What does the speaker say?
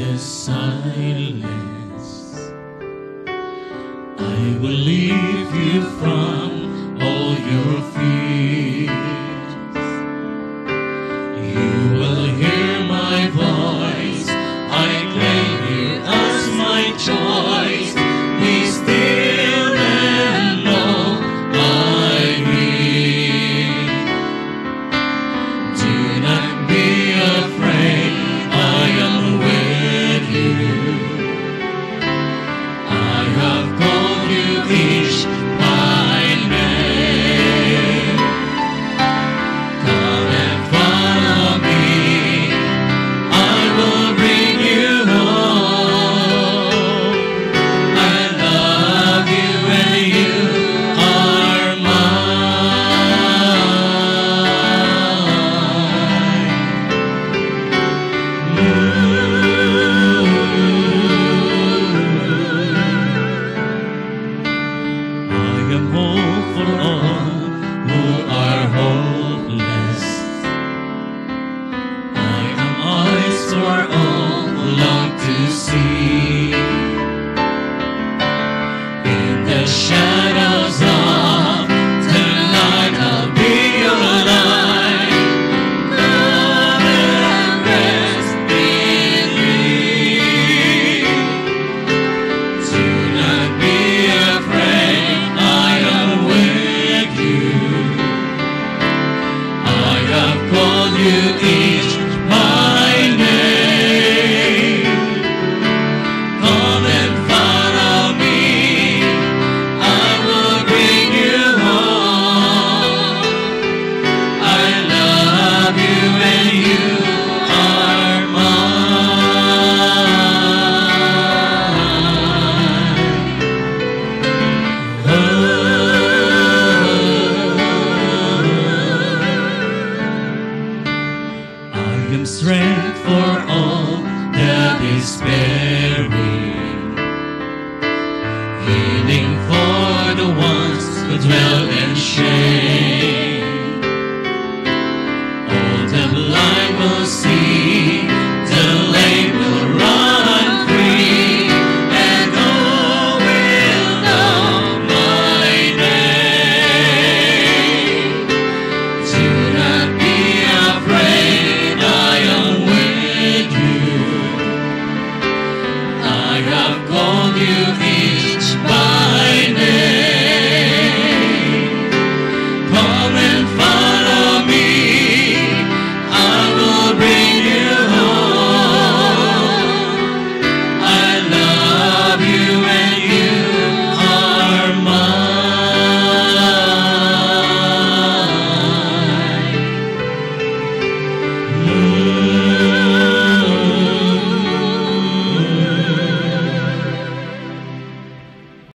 the silence. I will leave you from all your fears. You will hear my voice. I claim you as my joy. am hope for all who are home. you each shame.